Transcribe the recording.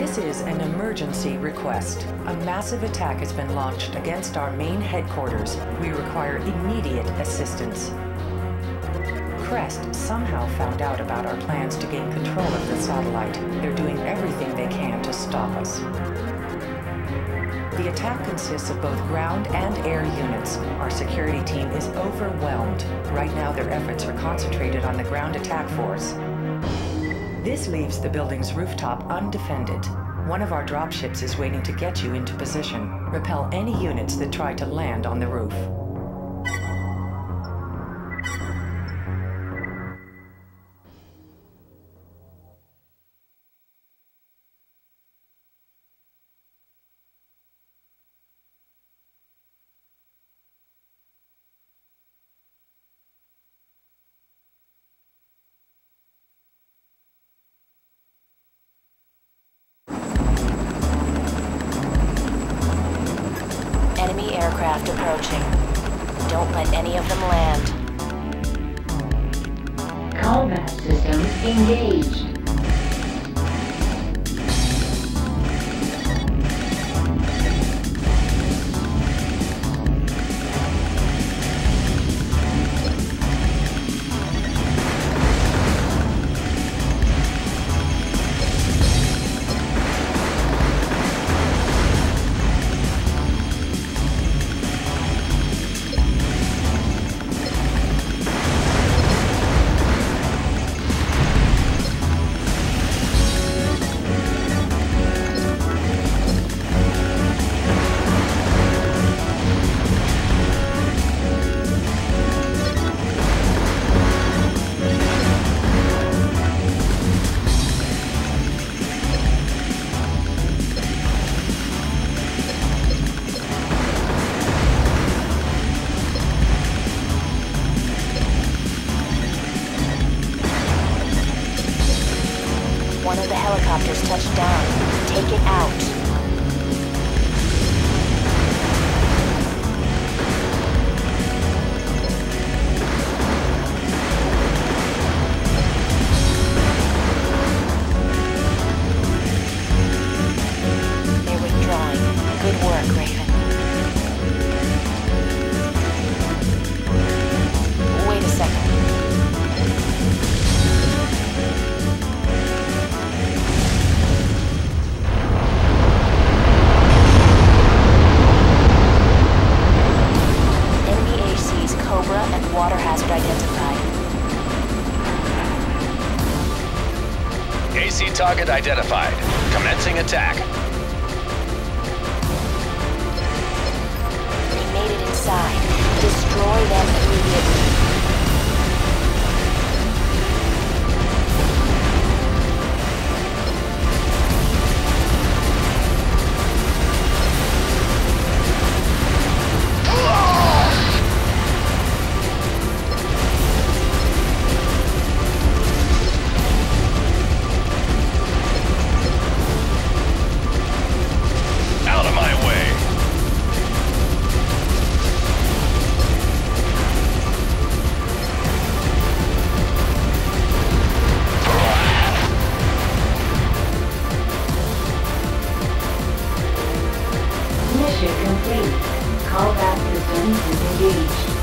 This is an emergency request. A massive attack has been launched against our main headquarters. We require immediate assistance. Crest somehow found out about our plans to gain control of the satellite. They're doing everything they can to stop us. The attack consists of both ground and air units. Our security team is overwhelmed. Right now, their efforts are concentrated on the ground attack force. This leaves the building's rooftop undefended. One of our dropships is waiting to get you into position. Repel any units that try to land on the roof. Aircraft approaching. Don't let any of them land. Combat systems engaged. Helicopters touched down. Take it out. AC target identified. Commencing attack. All passengers please.